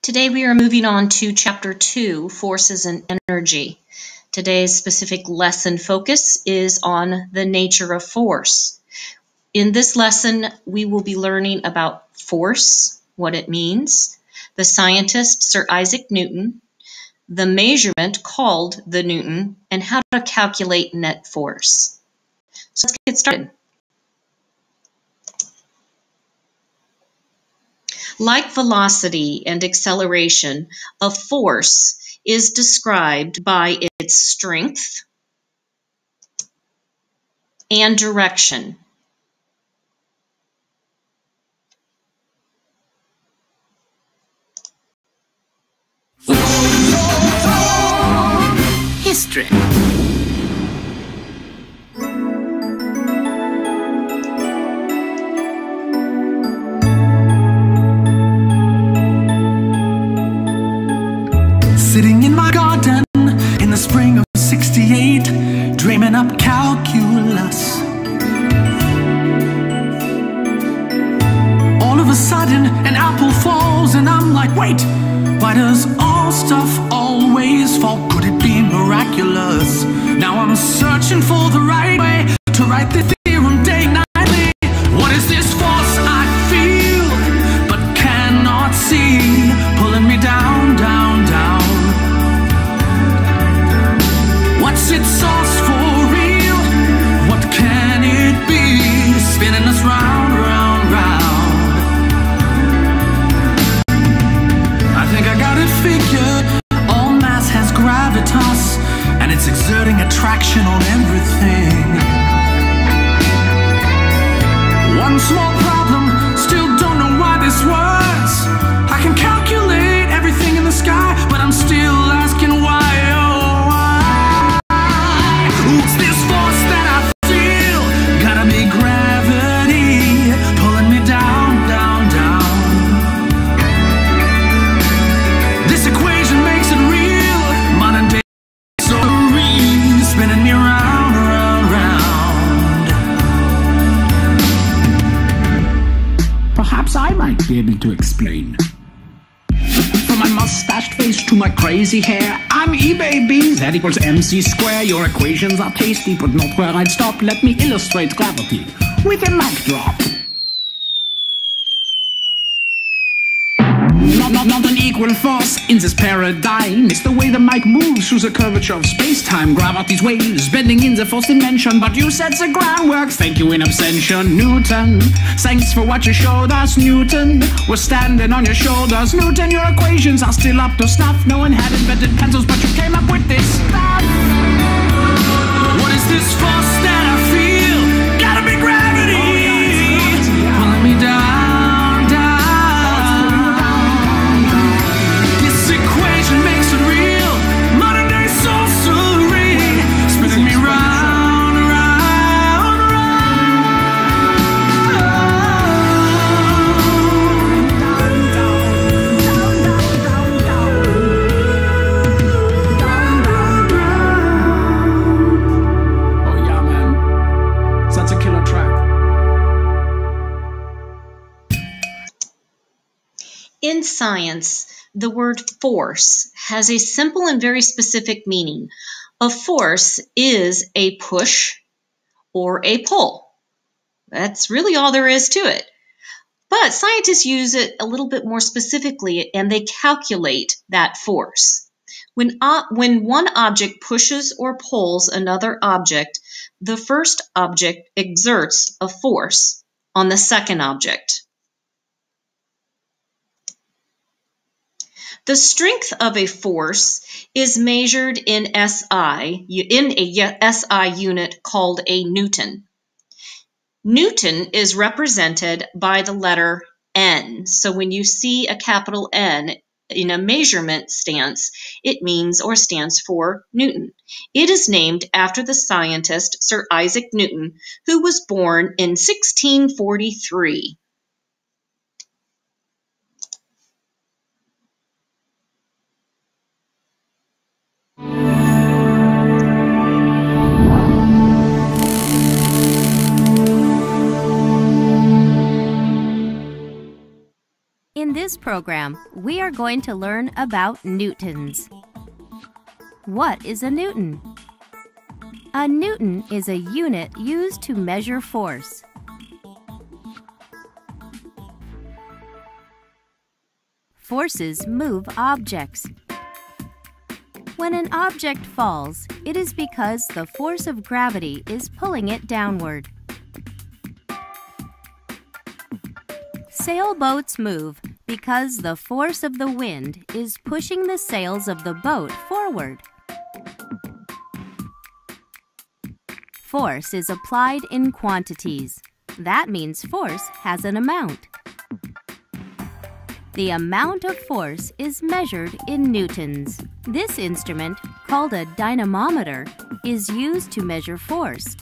Today we are moving on to Chapter 2, Forces and Energy. Today's specific lesson focus is on the nature of force. In this lesson, we will be learning about force, what it means, the scientist Sir Isaac Newton, the measurement called the Newton, and how to calculate net force. So let's get started. Like velocity and acceleration, a force is described by its strength and direction. History. Sitting in my garden in the spring of 68, dreaming up calculus. All of a sudden, an apple falls, and I'm like, wait, why does all stuff always fall? Could it be miraculous? Now I'm searching for the right way to write the Its for real? What can it be? Spinning us round, be able to explain. From my mustached face to my crazy hair, I'm E baby. That equals MC square. Your equations are tasty, but not where I'd stop. Let me illustrate gravity with a mic drop. Not, not, not an equal force in this paradigm. It's the way the mic moves through the curvature of space-time. Gravity's waves bending in the fourth dimension. But you set the groundwork. Thank you in abstention, Newton. Thanks for what you showed us, Newton. We're standing on your shoulders, Newton. Your equations are still up to snuff. No one had invented pencils, but you came up with this stuff. What is this force the word force has a simple and very specific meaning. A force is a push or a pull. That's really all there is to it. But scientists use it a little bit more specifically and they calculate that force. When, o- when one object pushes or pulls another object, the first object exerts a force on the second object. The strength of a force is measured in SI, in a SI unit called a Newton. Newton is represented by the letter N. So when you see a capital N in a measurement stance, it means or stands for Newton. It is named after the scientist Sir Isaac Newton, who was born in 1643. In this program, we are going to learn about newtons. What is a newton? A newton is a unit used to measure force. Forces move objects. When an object falls, it is because the force of gravity is pulling it downward. Sailboats move because the force of the wind is pushing the sails of the boat forward. Force is applied in quantities. That means force has an amount. The amount of force is measured in newtons. This instrument, called a dynamometer, is used to measure force.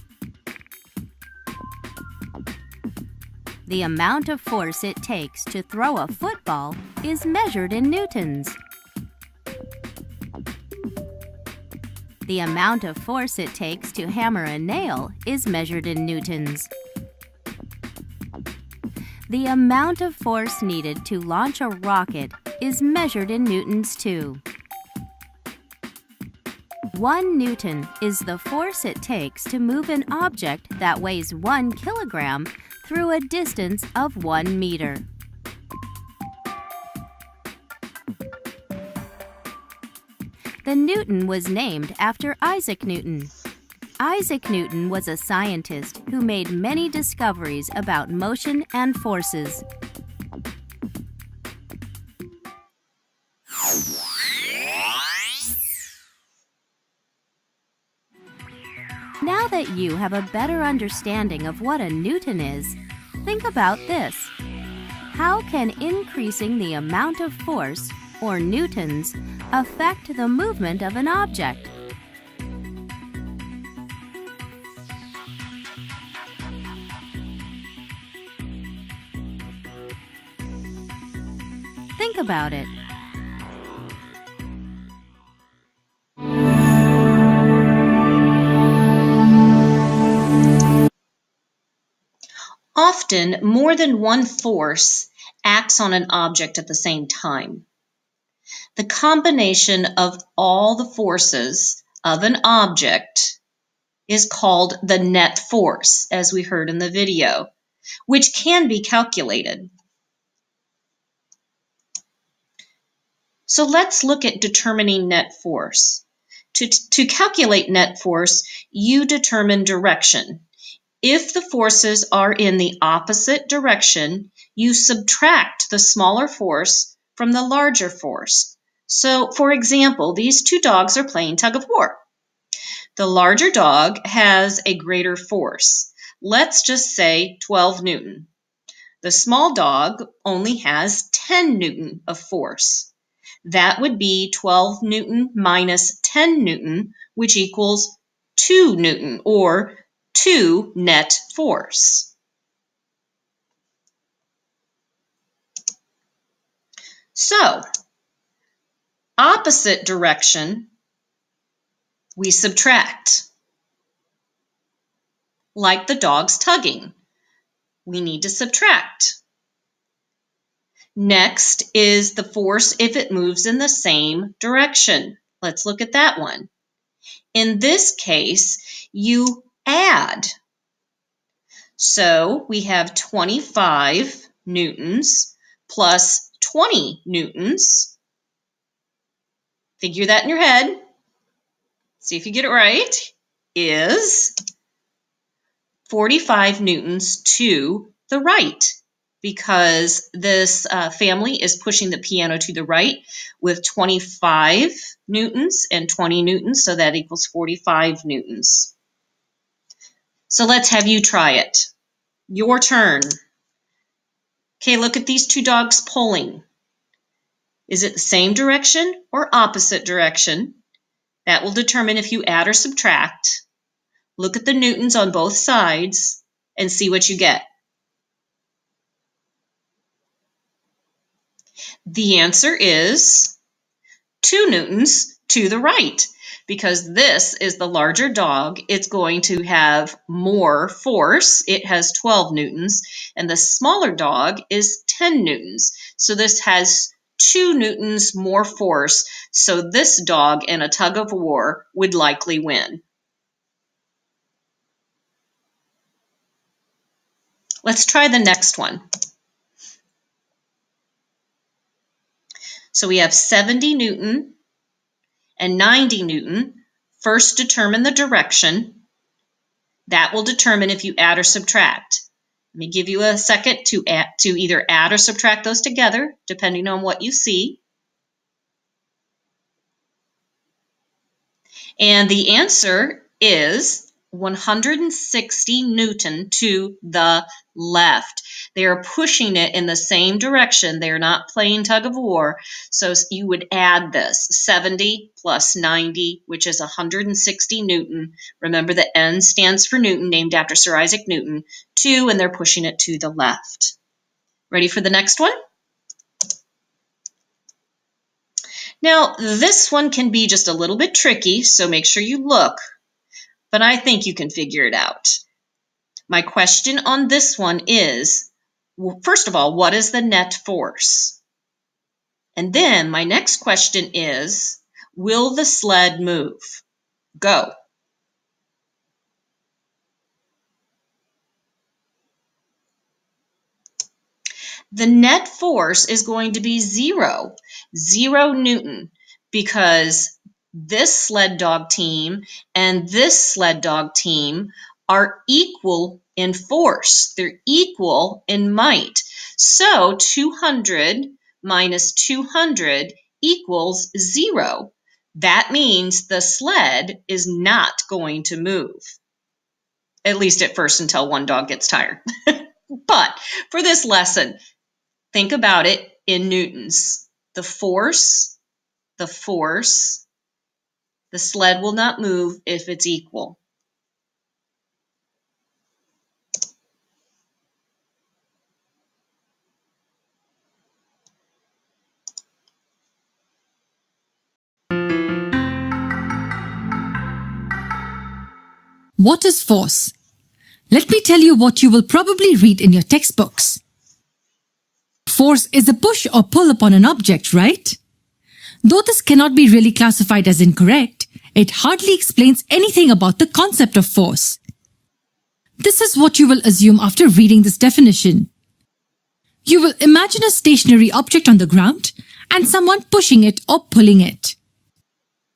The amount of force it takes to throw a football is measured in newtons. The amount of force it takes to hammer a nail is measured in newtons. The amount of force needed to launch a rocket is measured in newtons too. One newton is the force it takes to move an object that weighs one kilogram through a distance of 1 meter. The Newton was named after Isaac Newton. Isaac Newton was a scientist who made many discoveries about motion and forces. That you have a better understanding of what a Newton is, think about this. How can increasing the amount of force, or newtons, affect the movement of an object? Think about it. Often, more than one force acts on an object at the same time. The combination of all the forces of an object is called the net force, as we heard in the video, which can be calculated. So let's look at determining net force. To, to calculate net force, you determine direction. If the forces are in the opposite direction, you subtract the smaller force from the larger force. So, for example, these two dogs are playing tug of war. The larger dog has a greater force. Let's just say 12 Newton. The small dog only has 10 Newton of force. That would be 12 Newton minus 10 Newton, which equals 2 Newton, or to net force. So, opposite direction, we subtract. Like the dog's tugging, we need to subtract. Next is the force if it moves in the same direction. Let's look at that one. In this case, you add. So we have 25 newtons plus 20 newtons. Figure that in your head. See if you get it right. Is 45 newtons to the right because this uh, family is pushing the piano to the right with 25 newtons and 20 newtons, so that equals 45 newtons. So let's have you try it. Your turn. Okay, look at these two dogs pulling. Is it the same direction or opposite direction? That will determine if you add or subtract. Look at the newtons on both sides and see what you get. The answer is 2 newtons to the right because this is the larger dog, it's going to have more force. It has 12 newtons, and the smaller dog is 10 newtons. So this has two newtons more force. So this dog in a tug of war would likely win. Let's try the next one. So we have 70 Newton and 90 Newton. First determine the direction. That will determine if you add or subtract. Let me give you a second to add, to either add or subtract those together, depending on what you see. And the answer is 160 Newton to the left. They are pushing it in the same direction. They are not playing tug of war. So you would add this 70 plus 90, which is 160 Newton. Remember the N stands for Newton, named after Sir Isaac Newton, 2, and they're pushing it to the left. Ready for the next one? Now, this one can be just a little bit tricky, so make sure you look but I think you can figure it out. My question on this one is, first of all, what is the net force? And then my next question is, will the sled move? Go. The net force is going to be zero, zero Newton, because this sled dog team and this sled dog team are equal in force. They're equal in might. So 200 minus 200 equals zero. That means the sled is not going to move. At least at first until one dog gets tired. but for this lesson, think about it in newtons. The force, the force, the sled will not move if it's equal. What is force? Let me tell you what you will probably read in your textbooks. Force is a push or pull upon an object, right? Though this cannot be really classified as incorrect, it hardly explains anything about the concept of force. This is what you will assume after reading this definition. You will imagine a stationary object on the ground and someone pushing it or pulling it.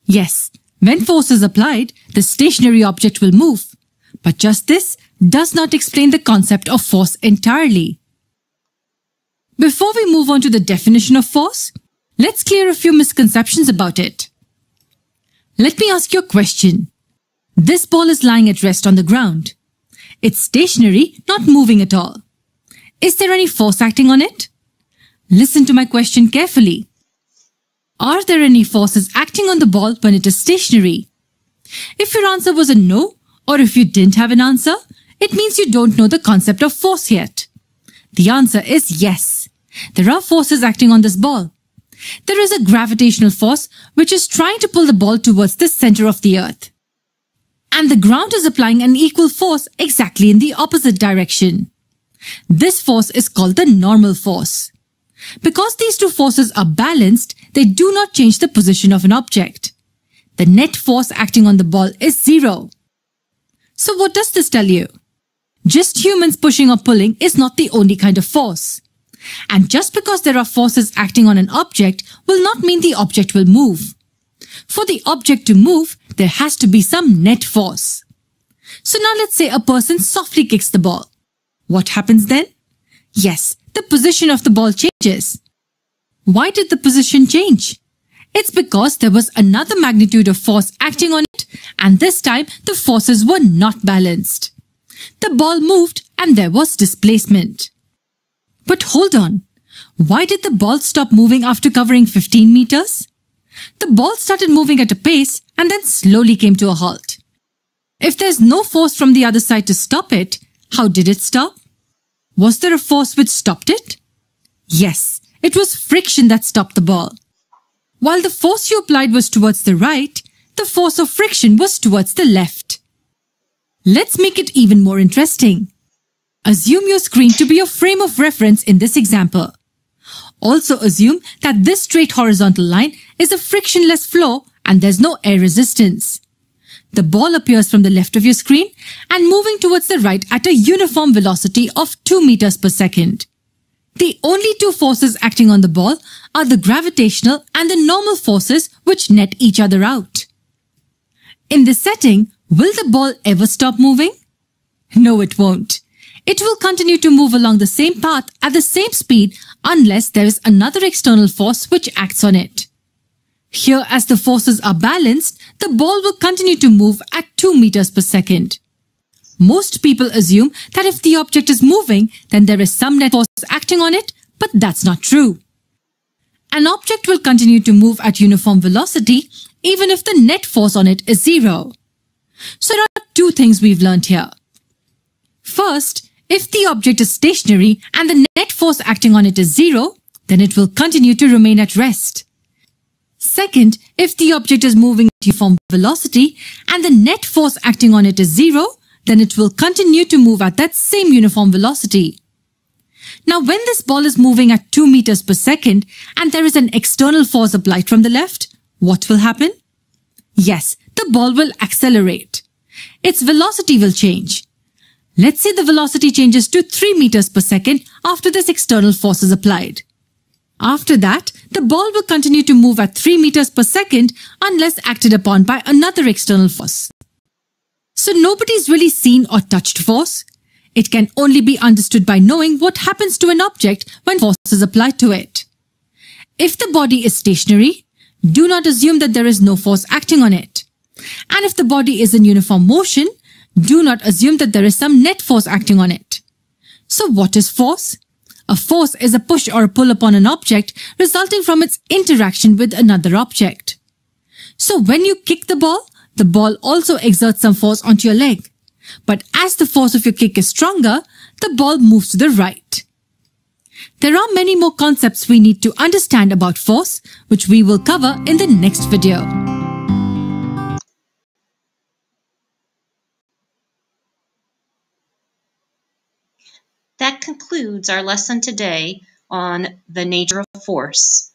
Yes, when force is applied, the stationary object will move. But just this does not explain the concept of force entirely. Before we move on to the definition of force, let's clear a few misconceptions about it. Let me ask you a question. This ball is lying at rest on the ground. It's stationary, not moving at all. Is there any force acting on it? Listen to my question carefully. Are there any forces acting on the ball when it is stationary? If your answer was a no, or if you didn't have an answer, it means you don't know the concept of force yet. The answer is yes. There are forces acting on this ball. There is a gravitational force which is trying to pull the ball towards the center of the earth. And the ground is applying an equal force exactly in the opposite direction. This force is called the normal force. Because these two forces are balanced, they do not change the position of an object. The net force acting on the ball is zero. So what does this tell you? Just humans pushing or pulling is not the only kind of force. And just because there are forces acting on an object will not mean the object will move. For the object to move, there has to be some net force. So now let's say a person softly kicks the ball. What happens then? Yes, the position of the ball changes. Why did the position change? It's because there was another magnitude of force acting on it and this time the forces were not balanced. The ball moved and there was displacement. But hold on. Why did the ball stop moving after covering 15 meters? The ball started moving at a pace and then slowly came to a halt. If there's no force from the other side to stop it, how did it stop? Was there a force which stopped it? Yes, it was friction that stopped the ball. While the force you applied was towards the right, the force of friction was towards the left. Let's make it even more interesting. Assume your screen to be your frame of reference in this example. Also assume that this straight horizontal line is a frictionless flow and there's no air resistance. The ball appears from the left of your screen and moving towards the right at a uniform velocity of 2 meters per second. The only two forces acting on the ball are the gravitational and the normal forces which net each other out. In this setting, will the ball ever stop moving? No, it won't. It will continue to move along the same path at the same speed unless there is another external force which acts on it. Here, as the forces are balanced, the ball will continue to move at 2 meters per second. Most people assume that if the object is moving, then there is some net force acting on it, but that's not true. An object will continue to move at uniform velocity even if the net force on it is zero. So there are two things we've learned here. First, if the object is stationary and the net force acting on it is zero, then it will continue to remain at rest. Second, if the object is moving at uniform velocity and the net force acting on it is zero, then it will continue to move at that same uniform velocity. Now, when this ball is moving at 2 meters per second and there is an external force applied from the left, what will happen? Yes, the ball will accelerate. Its velocity will change. Let's say the velocity changes to 3 meters per second after this external force is applied. After that, the ball will continue to move at 3 meters per second unless acted upon by another external force. So nobody's really seen or touched force. It can only be understood by knowing what happens to an object when force is applied to it. If the body is stationary, do not assume that there is no force acting on it. And if the body is in uniform motion, do not assume that there is some net force acting on it. So what is force? A force is a push or a pull upon an object resulting from its interaction with another object. So when you kick the ball, the ball also exerts some force onto your leg. But as the force of your kick is stronger, the ball moves to the right. There are many more concepts we need to understand about force, which we will cover in the next video. That concludes our lesson today on the nature of force.